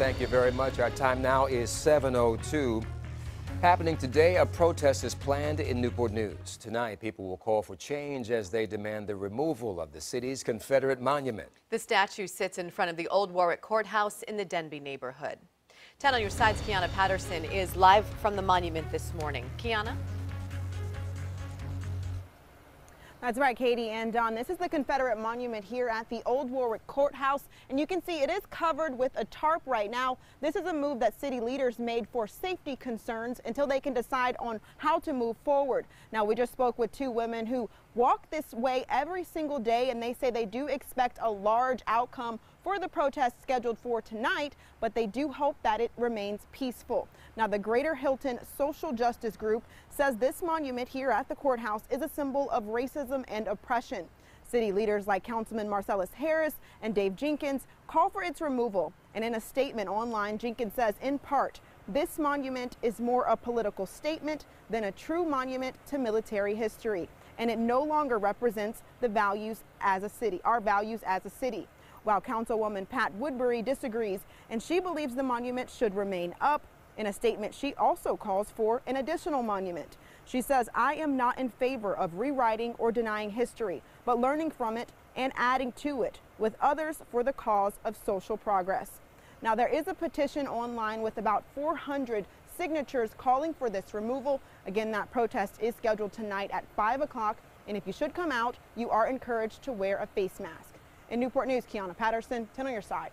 Thank you very much. Our time now is 7.02. Happening today, a protest is planned in Newport News. Tonight, people will call for change as they demand the removal of the city's Confederate monument. The statue sits in front of the Old Warwick Courthouse in the Denbigh neighborhood. 10 on your sides, Kiahnna Patterson is live from the monument this morning. Kiahnna? That's right, Katie and Don. This is the Confederate monument here at the Old Warwick Courthouse, and you can see it is covered with a tarp right now. This is a move that city leaders made for safety concerns until they can decide on how to move forward. Now, we just spoke with two women who walk this way every single day, and they say they do expect a large outcome for the protest scheduled for tonight, but they do hope that it remains peaceful. Now, the Greater Hilton Social Justice Group says this monument here at the courthouse is a symbol of racism and oppression. City leaders like Councilman Marcellus Harris and Dave Jenkins call for its removal. And in a statement online, Jenkins says, in part, this monument is more a political statement than a true monument to military history. And it no longer represents the values as a city, our values as a city while Councilwoman Pat Woodbury disagrees and she believes the monument should remain up. In a statement, she also calls for an additional monument. She says, I am not in favor of rewriting or denying history, but learning from it and adding to it with others for the cause of social progress. Now, there is a petition online with about 400 signatures calling for this removal. Again, that protest is scheduled tonight at 5 o'clock, and if you should come out, you are encouraged to wear a face mask. In Newport News, Kiahnna Patterson, 10 on your side.